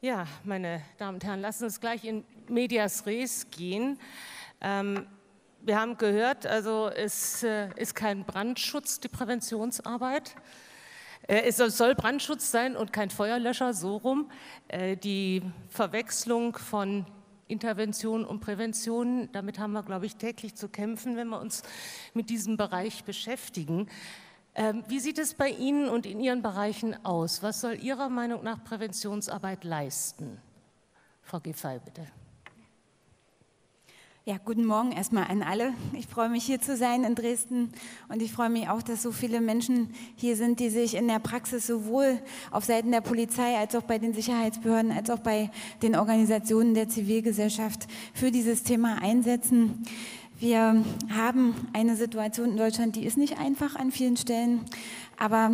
Ja, meine Damen und Herren, lassen Sie uns gleich in Medias Res gehen. Ähm, wir haben gehört, also es äh, ist kein Brandschutz, die Präventionsarbeit. Äh, es soll Brandschutz sein und kein Feuerlöscher, so rum. Äh, die Verwechslung von Intervention und Prävention, damit haben wir, glaube ich, täglich zu kämpfen, wenn wir uns mit diesem Bereich beschäftigen. Ähm, wie sieht es bei Ihnen und in Ihren Bereichen aus? Was soll Ihrer Meinung nach Präventionsarbeit leisten? Frau Giffey, bitte. Ja, guten Morgen erstmal an alle. Ich freue mich hier zu sein in Dresden und ich freue mich auch, dass so viele Menschen hier sind, die sich in der Praxis sowohl auf Seiten der Polizei als auch bei den Sicherheitsbehörden als auch bei den Organisationen der Zivilgesellschaft für dieses Thema einsetzen. Wir haben eine Situation in Deutschland, die ist nicht einfach an vielen Stellen, aber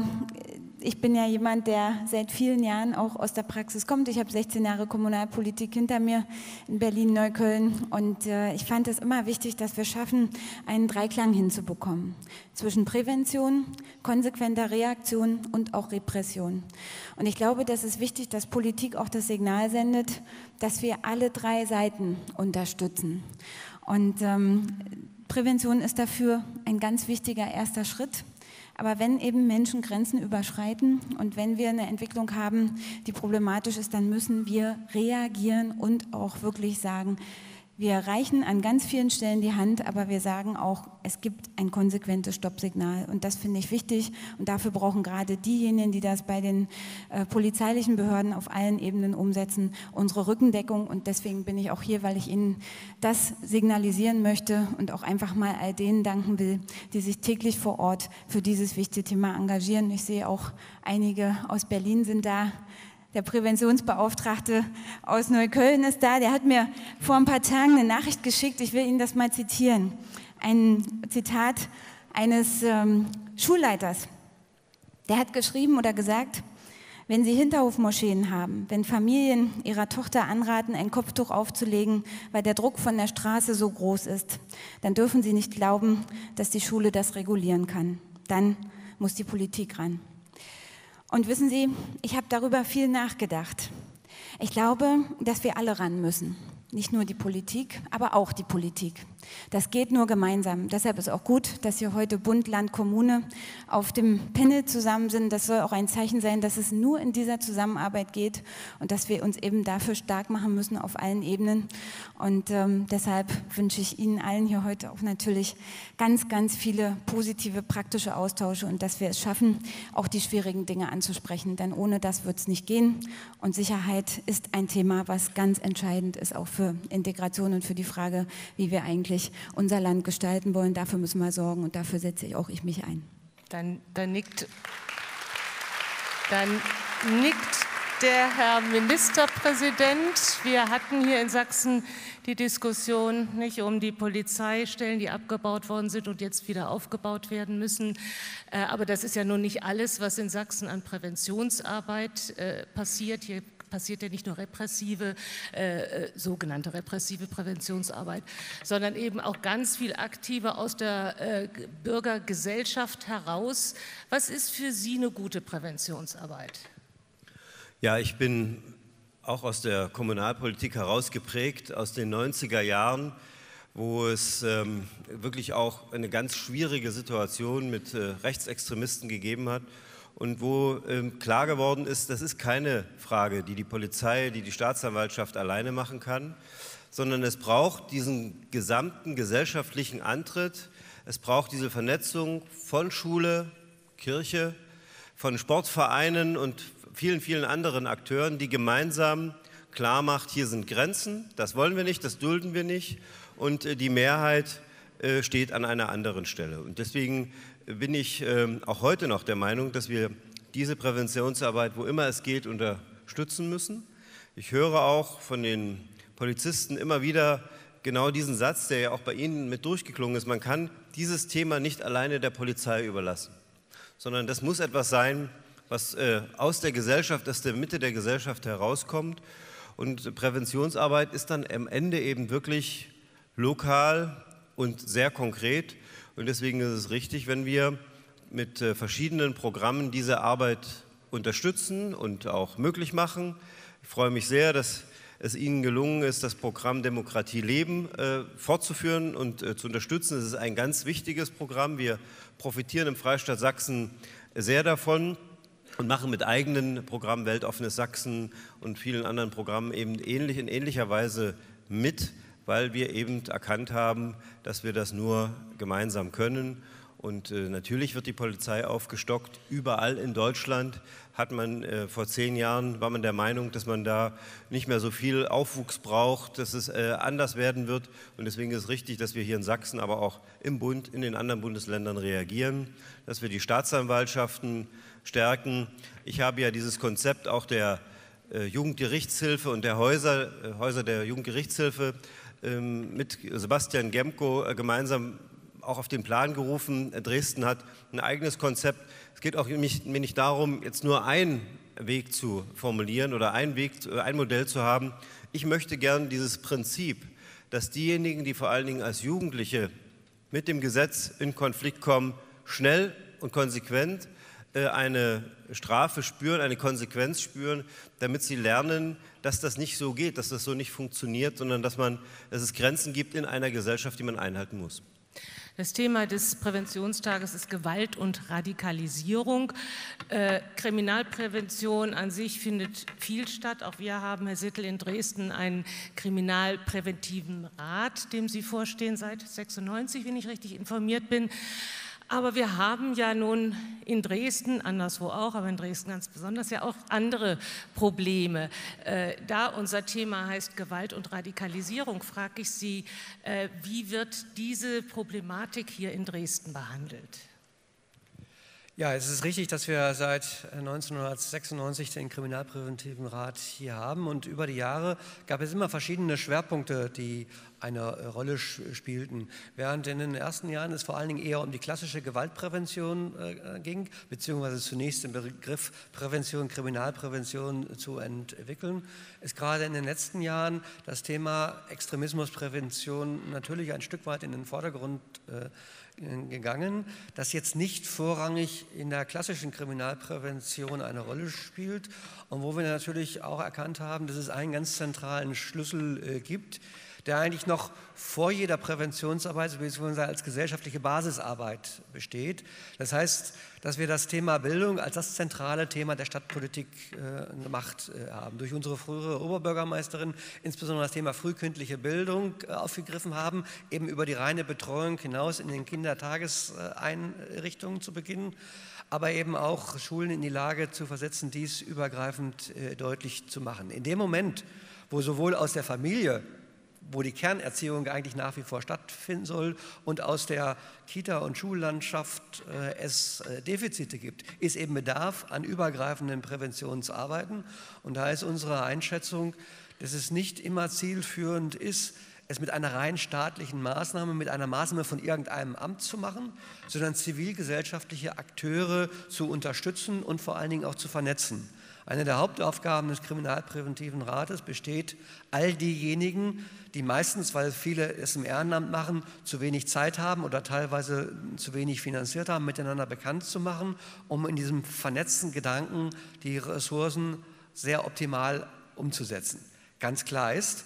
ich bin ja jemand, der seit vielen Jahren auch aus der Praxis kommt. Ich habe 16 Jahre Kommunalpolitik hinter mir in Berlin-Neukölln und äh, ich fand es immer wichtig, dass wir schaffen, einen Dreiklang hinzubekommen zwischen Prävention, konsequenter Reaktion und auch Repression. Und ich glaube, das ist wichtig, dass Politik auch das Signal sendet, dass wir alle drei Seiten unterstützen. Und ähm, Prävention ist dafür ein ganz wichtiger erster Schritt. Aber wenn eben Menschen Grenzen überschreiten und wenn wir eine Entwicklung haben, die problematisch ist, dann müssen wir reagieren und auch wirklich sagen, wir reichen an ganz vielen Stellen die Hand, aber wir sagen auch, es gibt ein konsequentes Stoppsignal. Und das finde ich wichtig. Und dafür brauchen gerade diejenigen, die das bei den äh, polizeilichen Behörden auf allen Ebenen umsetzen, unsere Rückendeckung. Und deswegen bin ich auch hier, weil ich Ihnen das signalisieren möchte und auch einfach mal all denen danken will, die sich täglich vor Ort für dieses wichtige Thema engagieren. Ich sehe auch einige aus Berlin sind da der Präventionsbeauftragte aus Neukölln ist da. Der hat mir vor ein paar Tagen eine Nachricht geschickt. Ich will Ihnen das mal zitieren. Ein Zitat eines ähm, Schulleiters. Der hat geschrieben oder gesagt, wenn Sie Hinterhofmoscheen haben, wenn Familien ihrer Tochter anraten, ein Kopftuch aufzulegen, weil der Druck von der Straße so groß ist, dann dürfen Sie nicht glauben, dass die Schule das regulieren kann. Dann muss die Politik ran. Und wissen Sie, ich habe darüber viel nachgedacht. Ich glaube, dass wir alle ran müssen. Nicht nur die Politik, aber auch die Politik. Das geht nur gemeinsam. Deshalb ist auch gut, dass hier heute Bund, Land, Kommune auf dem Panel zusammen sind. Das soll auch ein Zeichen sein, dass es nur in dieser Zusammenarbeit geht und dass wir uns eben dafür stark machen müssen auf allen Ebenen. Und ähm, deshalb wünsche ich Ihnen allen hier heute auch natürlich ganz, ganz viele positive, praktische Austausche und dass wir es schaffen, auch die schwierigen Dinge anzusprechen. Denn ohne das wird es nicht gehen. Und Sicherheit ist ein Thema, was ganz entscheidend ist, auch für Integration und für die Frage, wie wir eigentlich unser Land gestalten wollen. Dafür müssen wir sorgen und dafür setze ich auch ich mich ein. Dann, dann nickt, dann nickt der Herr Ministerpräsident. Wir hatten hier in Sachsen die Diskussion nicht um die Polizeistellen, die abgebaut worden sind und jetzt wieder aufgebaut werden müssen. Äh, aber das ist ja nun nicht alles, was in Sachsen an Präventionsarbeit äh, passiert. Hier passiert ja nicht nur repressive, äh, sogenannte repressive Präventionsarbeit, sondern eben auch ganz viel aktiver aus der äh, Bürgergesellschaft heraus. Was ist für Sie eine gute Präventionsarbeit? Ja, ich bin auch aus der Kommunalpolitik herausgeprägt, aus den 90er Jahren, wo es ähm, wirklich auch eine ganz schwierige Situation mit äh, Rechtsextremisten gegeben hat und wo ähm, klar geworden ist, das ist keine Frage, die die Polizei, die die Staatsanwaltschaft alleine machen kann, sondern es braucht diesen gesamten gesellschaftlichen Antritt, es braucht diese Vernetzung von Schule, Kirche, von Sportvereinen und vielen, vielen anderen Akteuren, die gemeinsam klar macht, hier sind Grenzen, das wollen wir nicht, das dulden wir nicht und äh, die Mehrheit äh, steht an einer anderen Stelle. Und deswegen bin ich ähm, auch heute noch der Meinung, dass wir diese Präventionsarbeit, wo immer es geht, unterstützen müssen. Ich höre auch von den Polizisten immer wieder genau diesen Satz, der ja auch bei Ihnen mit durchgeklungen ist. Man kann dieses Thema nicht alleine der Polizei überlassen, sondern das muss etwas sein, was äh, aus der Gesellschaft, aus der Mitte der Gesellschaft herauskommt. Und Präventionsarbeit ist dann am Ende eben wirklich lokal und sehr konkret. Und deswegen ist es richtig, wenn wir mit äh, verschiedenen Programmen diese Arbeit unterstützen und auch möglich machen. Ich freue mich sehr, dass es Ihnen gelungen ist, das Programm Demokratie leben äh, fortzuführen und äh, zu unterstützen. Es ist ein ganz wichtiges Programm. Wir profitieren im Freistaat Sachsen sehr davon und machen mit eigenen Programmen Weltoffenes Sachsen und vielen anderen Programmen eben ähnlich, in ähnlicher Weise mit, weil wir eben erkannt haben, dass wir das nur gemeinsam können. Und äh, natürlich wird die Polizei aufgestockt. Überall in Deutschland hat man äh, vor zehn Jahren war man der Meinung, dass man da nicht mehr so viel Aufwuchs braucht, dass es äh, anders werden wird. Und deswegen ist es richtig, dass wir hier in Sachsen, aber auch im Bund, in den anderen Bundesländern reagieren, dass wir die Staatsanwaltschaften stärken. Ich habe ja dieses Konzept auch der äh, Jugendgerichtshilfe und der Häuser, äh, Häuser der Jugendgerichtshilfe mit Sebastian Gemko äh, gemeinsam auch auf den Plan gerufen. Dresden hat ein eigenes Konzept. Es geht auch mir nicht darum, jetzt nur einen Weg zu formulieren oder ein, Weg, ein Modell zu haben. Ich möchte gern dieses Prinzip, dass diejenigen, die vor allen Dingen als Jugendliche mit dem Gesetz in Konflikt kommen, schnell und konsequent äh, eine Strafe spüren, eine Konsequenz spüren, damit sie lernen, dass das nicht so geht, dass das so nicht funktioniert, sondern dass, man, dass es Grenzen gibt in einer Gesellschaft, die man einhalten muss. Das Thema des Präventionstages ist Gewalt und Radikalisierung. Äh, Kriminalprävention an sich findet viel statt. Auch wir haben, Herr Sittel, in Dresden einen kriminalpräventiven Rat, dem Sie vorstehen seit 96, wenn ich richtig informiert bin. Aber wir haben ja nun in Dresden, anderswo auch, aber in Dresden ganz besonders, ja auch andere Probleme. Äh, da unser Thema heißt Gewalt und Radikalisierung, frage ich Sie, äh, wie wird diese Problematik hier in Dresden behandelt? Ja, es ist richtig, dass wir seit 1996 den Kriminalpräventiven Rat hier haben und über die Jahre gab es immer verschiedene Schwerpunkte, die eine Rolle spielten. Während in den ersten Jahren es vor allen Dingen eher um die klassische Gewaltprävention äh, ging, beziehungsweise zunächst den Begriff Prävention, Kriminalprävention zu entwickeln, ist gerade in den letzten Jahren das Thema Extremismusprävention natürlich ein Stück weit in den Vordergrund äh, gegangen, das jetzt nicht vorrangig in der klassischen Kriminalprävention eine Rolle spielt. Und wo wir natürlich auch erkannt haben, dass es einen ganz zentralen Schlüssel äh, gibt, der eigentlich noch vor jeder Präventionsarbeit bzw. als gesellschaftliche Basisarbeit besteht. Das heißt, dass wir das Thema Bildung als das zentrale Thema der Stadtpolitik äh, gemacht äh, haben. Durch unsere frühere Oberbürgermeisterin insbesondere das Thema frühkindliche Bildung äh, aufgegriffen haben, eben über die reine Betreuung hinaus in den Kindertageseinrichtungen zu beginnen aber eben auch Schulen in die Lage zu versetzen, dies übergreifend äh, deutlich zu machen. In dem Moment, wo sowohl aus der Familie wo die Kernerziehung eigentlich nach wie vor stattfinden soll und aus der Kita- und Schullandschaft äh, es äh, Defizite gibt, ist eben Bedarf an übergreifenden Präventionsarbeiten. Und da ist unsere Einschätzung, dass es nicht immer zielführend ist, es mit einer rein staatlichen Maßnahme, mit einer Maßnahme von irgendeinem Amt zu machen, sondern zivilgesellschaftliche Akteure zu unterstützen und vor allen Dingen auch zu vernetzen. Eine der Hauptaufgaben des Kriminalpräventiven Rates besteht, all diejenigen, die meistens, weil viele es im Ehrenamt machen, zu wenig Zeit haben oder teilweise zu wenig finanziert haben, miteinander bekannt zu machen, um in diesem vernetzten Gedanken die Ressourcen sehr optimal umzusetzen. Ganz klar ist,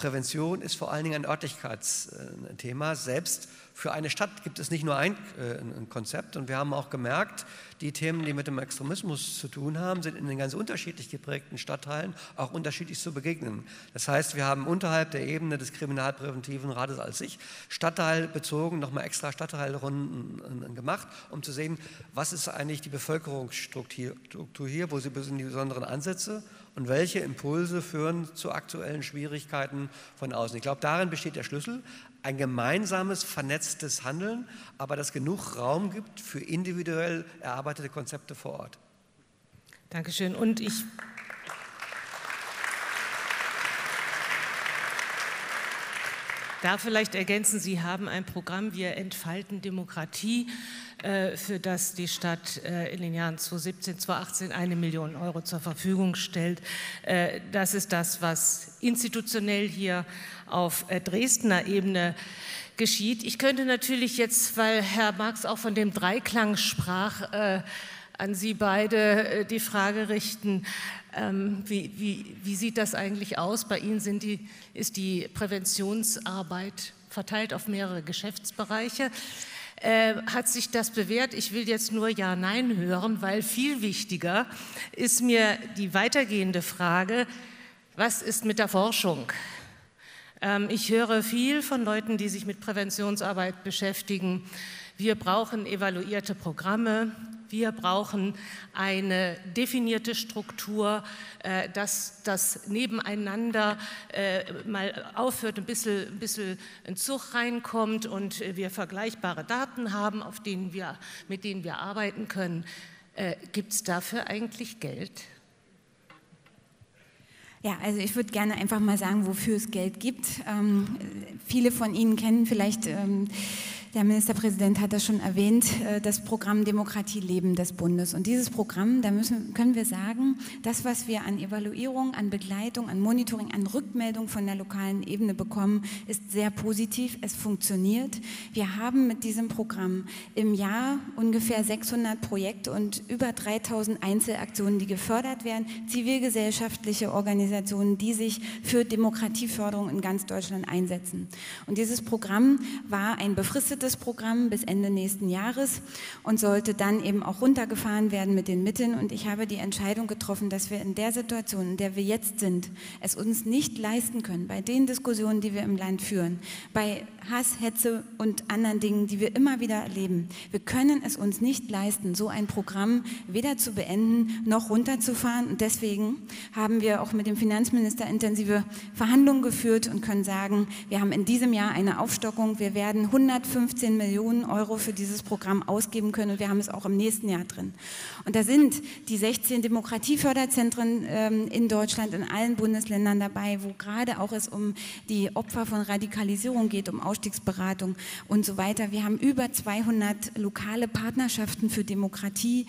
Prävention ist vor allen Dingen ein Örtlichkeitsthema. Selbst für eine Stadt gibt es nicht nur ein, äh, ein, Konzept. Und wir haben auch gemerkt, die Themen, die mit dem Extremismus zu tun haben, sind in den ganz unterschiedlich geprägten Stadtteilen auch unterschiedlich zu begegnen. Das heißt, wir haben unterhalb der Ebene des Kriminalpräventiven Rates als sich stadtteilbezogen nochmal extra Stadtteilrunden äh, gemacht, um zu sehen, was ist eigentlich die Bevölkerungsstruktur hier, wo sind die besonderen Ansätze und welche Impulse führen zu aktuellen Schwierigkeiten von außen. Ich glaube, darin besteht der Schlüssel ein gemeinsames, vernetztes Handeln, aber das genug Raum gibt für individuell erarbeitete Konzepte vor Ort. Dankeschön. Und ich darf vielleicht ergänzen, Sie haben ein Programm, wir entfalten Demokratie. Äh, für das die Stadt äh, in den Jahren 2017, 2018 eine Million Euro zur Verfügung stellt. Äh, das ist das, was institutionell hier auf Dresdner Ebene geschieht. Ich könnte natürlich jetzt, weil Herr Marx auch von dem Dreiklang sprach, an Sie beide die Frage richten, Ähm, wie, wie, wie, sieht das eigentlich aus? Bei Ihnen die, ist die Präventionsarbeit verteilt auf mehrere Geschäftsbereiche. Äh, hat sich das bewährt? Ich will jetzt nur Ja, Nein hören, weil viel wichtiger ist mir die weitergehende Frage, was ist mit der Forschung? Ähm, ich höre viel von Leuten, die sich mit Präventionsarbeit beschäftigen. Wir brauchen evaluierte Programme. Wir brauchen eine definierte Struktur, äh, dass das Nebeneinander äh, mal aufhört, ein bisschen, ein bisschen ein Zug reinkommt und wir vergleichbare Daten haben, auf denen wir, mit denen wir arbeiten können. Äh, Gibt es dafür eigentlich Geld? Ja, also ich würde gerne einfach mal sagen, wofür es Geld gibt. Ähm, viele von Ihnen kennen vielleicht ähm, der Ministerpräsident hat das schon erwähnt, äh, das Programm Demokratie Leben des Bundes. Und dieses Programm, da müssen, können wir sagen, das, was wir an Evaluierung, an Begleitung, an Monitoring, an Rückmeldung von der lokalen Ebene bekommen, ist sehr positiv. Es funktioniert. Wir haben mit diesem Programm im Jahr ungefähr 600 Projekte und über 3000 Einzelaktionen, die gefördert werden, zivilgesellschaftliche Organisationen, die sich für Demokratieförderung in ganz Deutschland einsetzen. Und dieses Programm war ein befristetes Programm bis Ende nächsten Jahres und sollte dann eben auch runtergefahren werden mit den Mitteln. Und ich habe die Entscheidung getroffen, dass wir in der Situation, in der wir jetzt sind, es uns nicht leisten können, bei den Diskussionen, die wir im Land führen, bei Hass, Hetze und anderen Dingen, die wir immer wieder erleben. Wir können es uns nicht leisten, so ein Programm weder zu beenden noch runterzufahren. Und deswegen haben wir auch mit dem Finanzminister intensive Verhandlungen geführt und können sagen, wir haben in diesem Jahr eine Aufstockung. Wir werden 150 15 Millionen Euro für dieses Programm ausgeben können und wir haben es auch im nächsten Jahr drin. Und da sind die 16 Demokratieförderzentren ähm, in Deutschland, in allen Bundesländern dabei, wo gerade auch es um die Opfer von Radikalisierung geht, um Ausstiegsberatung und so weiter. Wir haben über 200 lokale Partnerschaften für Demokratie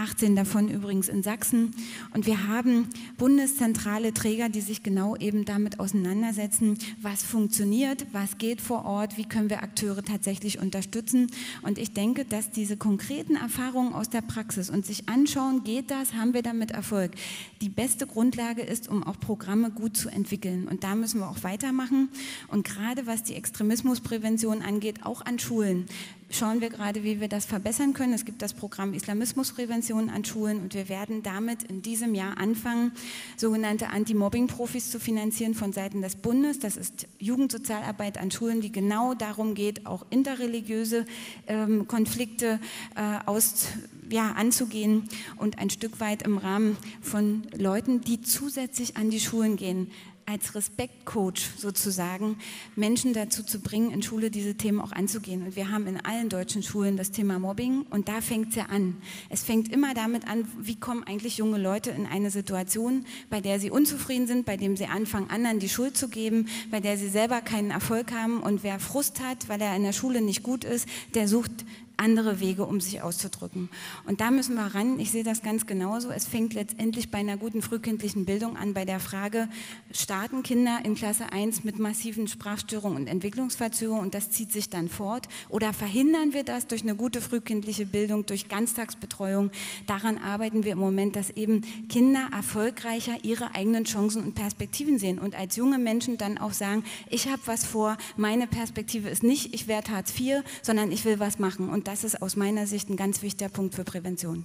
18 davon übrigens in Sachsen. Und wir haben bundeszentrale Träger, die sich genau eben damit auseinandersetzen, was funktioniert, was geht vor Ort, wie können wir Akteure tatsächlich unterstützen. Und ich denke, dass diese konkreten Erfahrungen aus der Praxis und sich anschauen, geht das, haben wir damit Erfolg, die beste Grundlage ist, um auch Programme gut zu entwickeln. Und da müssen wir auch weitermachen. Und gerade was die Extremismusprävention angeht, auch an Schulen schauen wir gerade, wie wir das verbessern können. Es gibt das Programm Islamismusprävention an Schulen und wir werden damit in diesem Jahr anfangen, sogenannte Anti-Mobbing-Profis zu finanzieren von Seiten des Bundes. Das ist Jugendsozialarbeit an Schulen, die genau darum geht, auch interreligiöse ähm, Konflikte äh, aus ja, anzugehen und ein Stück weit im Rahmen von Leuten, die zusätzlich an die Schulen gehen, als Respektcoach sozusagen Menschen dazu zu bringen, in Schule diese Themen auch anzugehen. Und wir haben in allen deutschen Schulen das Thema Mobbing und da fängt es ja an. Es fängt immer damit an, wie kommen eigentlich junge Leute in eine Situation, bei der sie unzufrieden sind, bei dem sie anfangen, anderen die Schuld zu geben, bei der sie selber keinen Erfolg haben und wer Frust hat, weil er in der Schule nicht gut ist, der sucht andere Wege, um sich auszudrücken. Und da müssen wir ran. Ich sehe das ganz genauso. Es fängt letztendlich bei einer guten frühkindlichen Bildung an, bei der Frage, starten Kinder in Klasse 1 mit massiven Sprachstörungen und Entwicklungsverzögerungen und das zieht sich dann fort? Oder verhindern wir das durch eine gute frühkindliche Bildung, durch Ganztagsbetreuung? Daran arbeiten wir im Moment, dass eben Kinder erfolgreicher ihre eigenen Chancen und Perspektiven sehen und als junge Menschen dann auch sagen, ich habe was vor, meine Perspektive ist nicht, ich werde Hartz IV, sondern ich will was machen. Und das ist aus meiner Sicht ein ganz wichtiger Punkt für Prävention.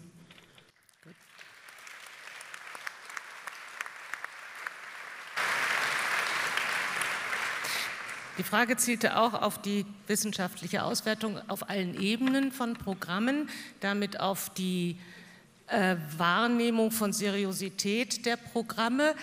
Die Frage zielte auch auf die wissenschaftliche Auswertung auf allen Ebenen von Programmen, damit auf die äh, Wahrnehmung von Seriosität der Programme,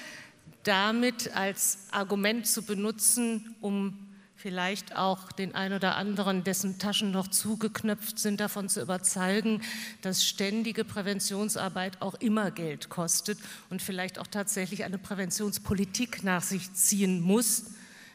damit als Argument zu benutzen, um vielleicht auch den einen oder anderen, dessen Taschen noch zugeknöpft sind, davon zu überzeugen, dass ständige Präventionsarbeit auch immer Geld kostet und vielleicht auch tatsächlich eine Präventionspolitik nach sich ziehen muss.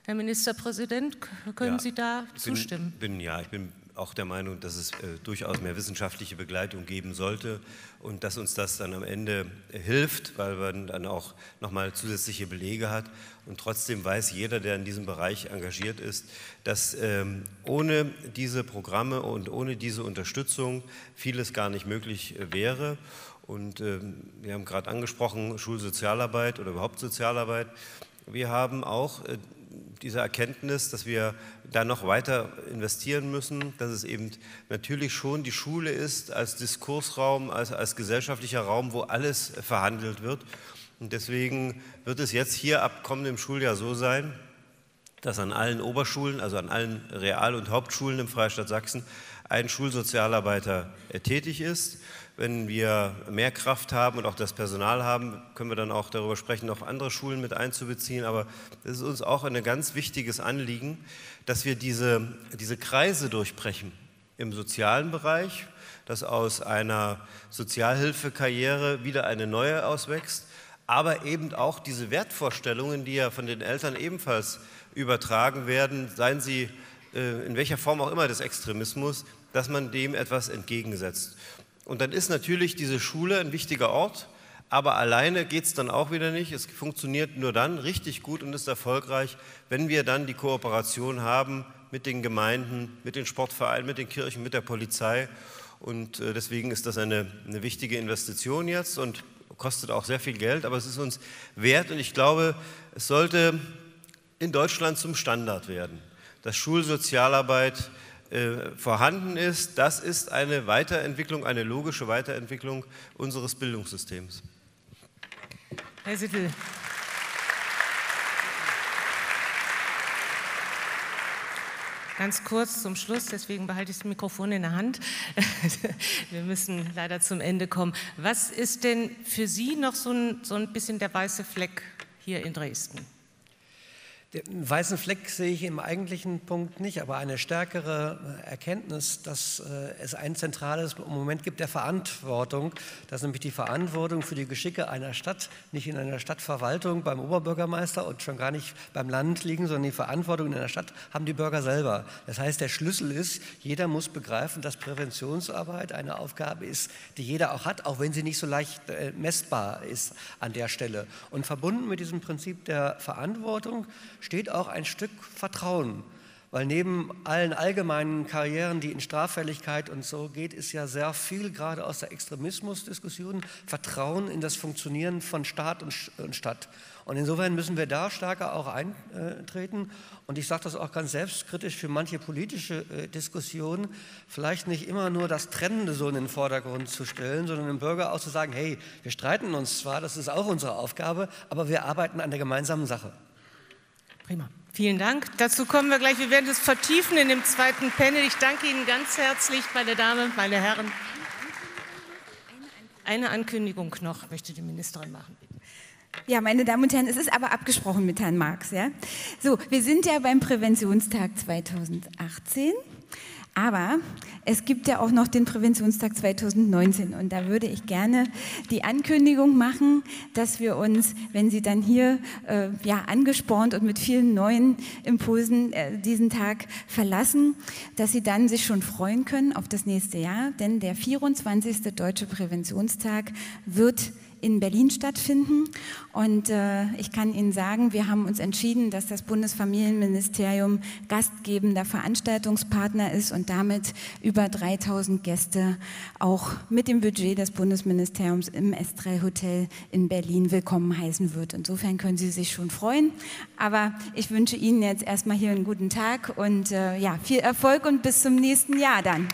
Herr Ministerpräsident, können ja, Sie da zustimmen? Bin, bin, ja, ich bin auch der Meinung, dass es äh, durchaus mehr wissenschaftliche Begleitung geben sollte und dass uns das dann am Ende hilft, weil man dann auch nochmal zusätzliche Belege hat. Und trotzdem weiß jeder, der in diesem Bereich engagiert ist, dass ähm, ohne diese Programme und ohne diese Unterstützung vieles gar nicht möglich äh, wäre. Und ähm, wir haben gerade angesprochen, Schulsozialarbeit oder überhaupt Sozialarbeit. Wir haben auch äh, diese Erkenntnis, dass wir da noch weiter investieren müssen, dass es eben natürlich schon die Schule ist als Diskursraum, als, als gesellschaftlicher Raum, wo alles verhandelt wird. Und deswegen wird es jetzt hier ab kommendem Schuljahr so sein, dass an allen Oberschulen, also an allen Real- und Hauptschulen im Freistaat Sachsen, ein Schulsozialarbeiter tätig ist. Wenn wir mehr Kraft haben und auch das Personal haben, können wir dann auch darüber sprechen, noch andere Schulen mit einzubeziehen. Aber es ist uns auch ein ganz wichtiges Anliegen, dass wir diese, diese Kreise durchbrechen im sozialen Bereich, dass aus einer Sozialhilfekarriere wieder eine neue auswächst, aber eben auch diese Wertvorstellungen, die ja von den Eltern ebenfalls übertragen werden, seien sie äh, in welcher Form auch immer des Extremismus, dass man dem etwas entgegensetzt. Und dann ist natürlich diese Schule ein wichtiger Ort, aber alleine geht es dann auch wieder nicht. Es funktioniert nur dann richtig gut und ist erfolgreich, wenn wir dann die Kooperation haben mit den Gemeinden, mit den Sportvereinen, mit den Kirchen, mit der Polizei. Und äh, deswegen ist das eine, eine wichtige Investition jetzt und kostet auch sehr viel Geld, aber es ist uns wert und ich glaube, es sollte in Deutschland zum Standard werden, dass Schulsozialarbeit äh, vorhanden ist, das ist eine Weiterentwicklung, eine logische Weiterentwicklung unseres Bildungssystems. Herr Sittel. Ganz kurz zum Schluss, deswegen behalte ich das Mikrofon in der Hand. Wir müssen leider zum Ende kommen. Was ist denn für Sie noch so ein, so ein bisschen der weiße Fleck hier in Dresden? Den weißen Fleck sehe ich im eigentlichen Punkt nicht, aber eine stärkere äh, Erkenntnis, dass äh, es ein zentrales Moment gibt der Verantwortung, dass nämlich die Verantwortung für die Geschicke einer Stadt nicht in einer Stadtverwaltung beim Oberbürgermeister und schon gar nicht beim Land liegen, sondern die Verantwortung in einer Stadt haben die Bürger selber. Das heißt, der Schlüssel ist, jeder muss begreifen, dass Präventionsarbeit eine Aufgabe ist, die jeder auch hat, auch wenn sie nicht so leicht äh, messbar ist an der Stelle. Und verbunden mit diesem Prinzip der Verantwortung steht auch ein Stück Vertrauen. Weil neben allen allgemeinen Karrieren, die in Straffälligkeit und so geht, ist ja sehr viel gerade aus der Extremismusdiskussion Vertrauen in das Funktionieren von Staat und Stadt. Und insofern müssen wir da stärker auch eintreten. Und ich sage das auch ganz selbstkritisch für manche politische äh, Diskussionen, vielleicht nicht immer nur das Trennende so in den Vordergrund zu stellen, sondern dem Bürger auch zu sagen, hey, wir streiten uns zwar, das ist auch unsere Aufgabe, aber wir arbeiten an der gemeinsamen Sache. Prima. Vielen Dank. Dazu kommen wir gleich. Wir werden es vertiefen in dem zweiten Panel. Ich danke Ihnen ganz herzlich, meine Damen, meine Herren. Eine Ankündigung noch möchte die Ministerin machen. Ja, meine Damen und Herren, es ist aber abgesprochen mit Herrn Marx. Ja? So, wir sind ja beim Präventionstag 2018. Aber es gibt ja auch noch den Präventionstag 2019 und da würde ich gerne die Ankündigung machen, dass wir uns, wenn Sie dann hier äh, ja, angespornt und mit vielen neuen Impulsen äh, diesen Tag verlassen, dass Sie dann sich schon freuen können auf das nächste Jahr, denn der 24. Deutsche Präventionstag wird in Berlin stattfinden. Und äh, ich kann Ihnen sagen, wir haben uns entschieden, dass das Bundesfamilienministerium gastgebender Veranstaltungspartner ist und damit über 3000 Gäste auch mit dem Budget des Bundesministeriums im S3 Hotel in Berlin willkommen heißen wird. Insofern können Sie sich schon freuen. Aber ich wünsche Ihnen jetzt erstmal hier einen guten Tag und äh, ja, viel Erfolg und bis zum nächsten Jahr dann.